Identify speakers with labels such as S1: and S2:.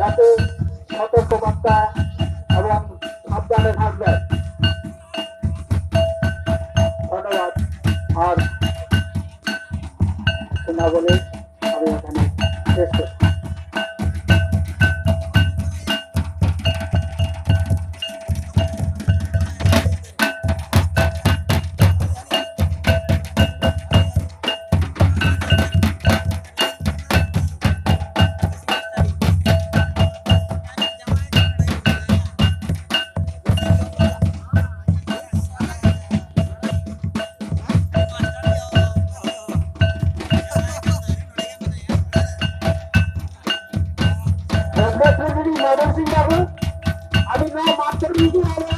S1: যাতে সতর্কবার্তা এবং সাবধানে থাকবেন। ধন্যবাদ। আর না বলে আমি এখানে শেষ করছি। मैडम सिंह बाबू अभी नौ मास्टर भी आ रहे